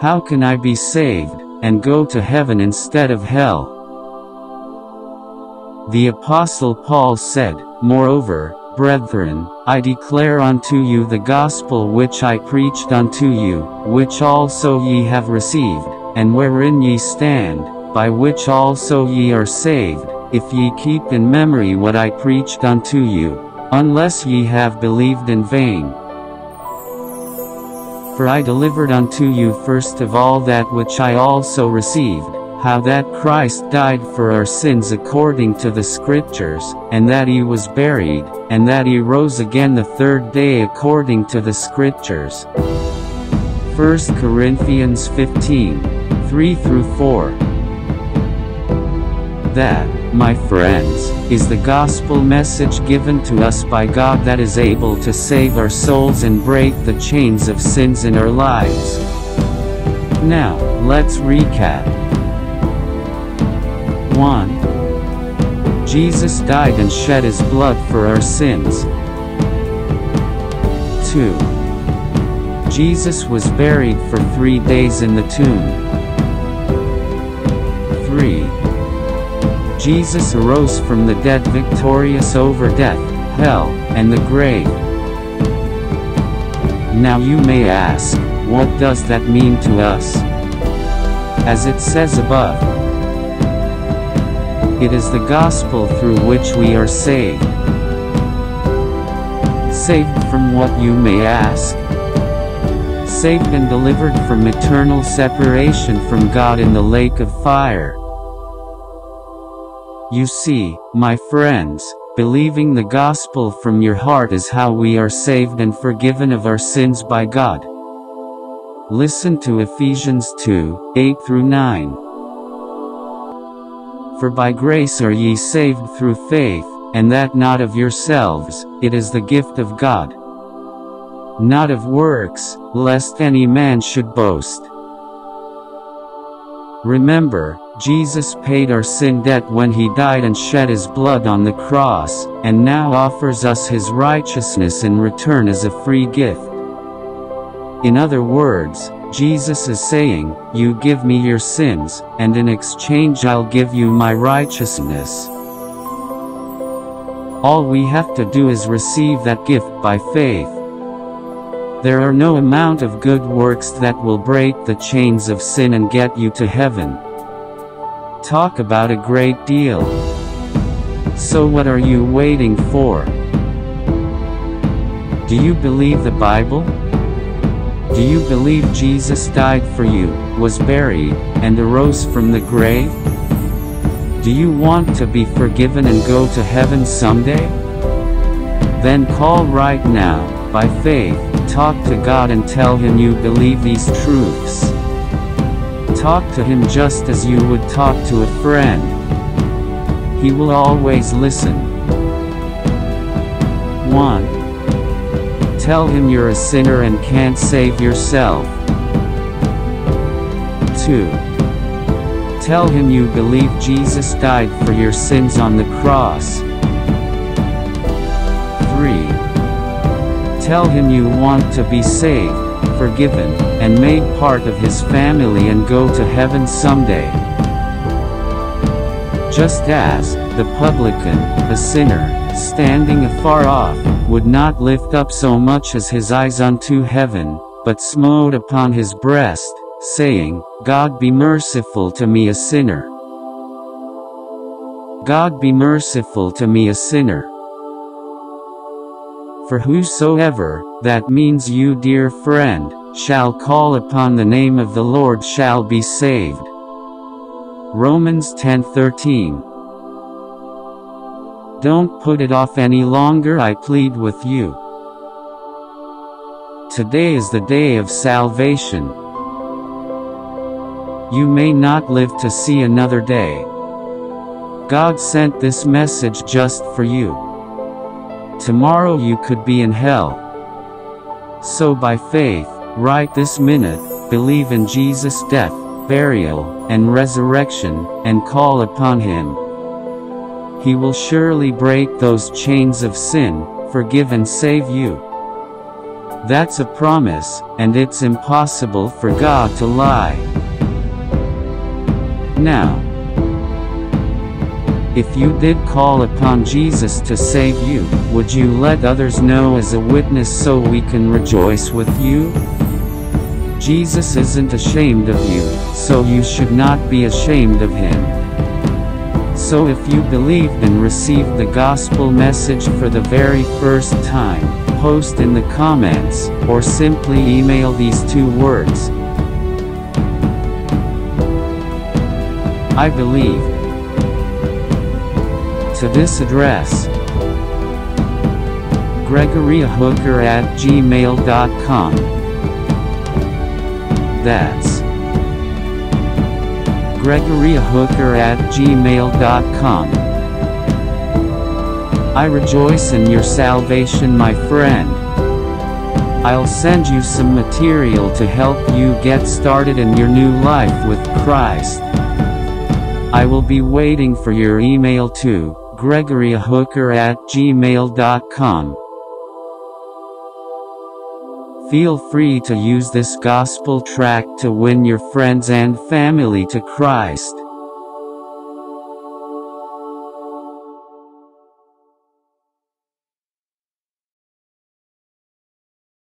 How can I be saved, and go to heaven instead of hell? The Apostle Paul said, Moreover, brethren, I declare unto you the gospel which I preached unto you, which also ye have received, and wherein ye stand, by which also ye are saved, if ye keep in memory what I preached unto you, unless ye have believed in vain. For I delivered unto you first of all that which I also received, how that Christ died for our sins according to the Scriptures, and that he was buried, and that he rose again the third day according to the Scriptures. 1 Corinthians 15, 3 through 4. That, my friends, is the gospel message given to us by God that is able to save our souls and break the chains of sins in our lives. Now, let's recap. 1. Jesus died and shed his blood for our sins. 2. Jesus was buried for three days in the tomb. 3. Jesus arose from the dead victorious over death, hell, and the grave. Now you may ask, what does that mean to us? As it says above, it is the gospel through which we are saved. Saved from what you may ask? Saved and delivered from eternal separation from God in the lake of fire. You see, my friends, believing the gospel from your heart is how we are saved and forgiven of our sins by God. Listen to Ephesians 2, 8 through 9. For by grace are ye saved through faith, and that not of yourselves, it is the gift of God. Not of works, lest any man should boast. Remember, Jesus paid our sin debt when he died and shed his blood on the cross, and now offers us his righteousness in return as a free gift. In other words, Jesus is saying, You give me your sins, and in exchange I'll give you my righteousness. All we have to do is receive that gift by faith. There are no amount of good works that will break the chains of sin and get you to heaven. Talk about a great deal. So what are you waiting for? Do you believe the Bible? Do you believe Jesus died for you, was buried, and arose from the grave? Do you want to be forgiven and go to heaven someday? Then call right now, by faith, talk to God and tell Him you believe these truths. Talk to Him just as you would talk to a friend. He will always listen. 1. Tell him you're a sinner and can't save yourself. 2. Tell him you believe Jesus died for your sins on the cross. 3. Tell him you want to be saved, forgiven, and made part of his family and go to heaven someday. Just as, the publican, a sinner, standing afar off, would not lift up so much as his eyes unto heaven, but smote upon his breast, saying, God be merciful to me a sinner. God be merciful to me a sinner. For whosoever, that means you dear friend, shall call upon the name of the Lord shall be saved. Romans 10:13 don't put it off any longer I plead with you. Today is the day of salvation. You may not live to see another day. God sent this message just for you. Tomorrow you could be in hell. So by faith, right this minute, believe in Jesus' death, burial, and resurrection, and call upon Him. He will surely break those chains of sin, forgive and save you. That's a promise, and it's impossible for God to lie. Now, if you did call upon Jesus to save you, would you let others know as a witness so we can rejoice with you? Jesus isn't ashamed of you, so you should not be ashamed of him. So if you believed and received the gospel message for the very first time, post in the comments, or simply email these two words. I believe. To this address. GregoryHooker at gmail.com. That's GregoryHooker at gmail.com. I rejoice in your salvation my friend. I'll send you some material to help you get started in your new life with Christ. I will be waiting for your email to gregoryahooker at gmail.com. Feel free to use this gospel track to win your friends and family to Christ.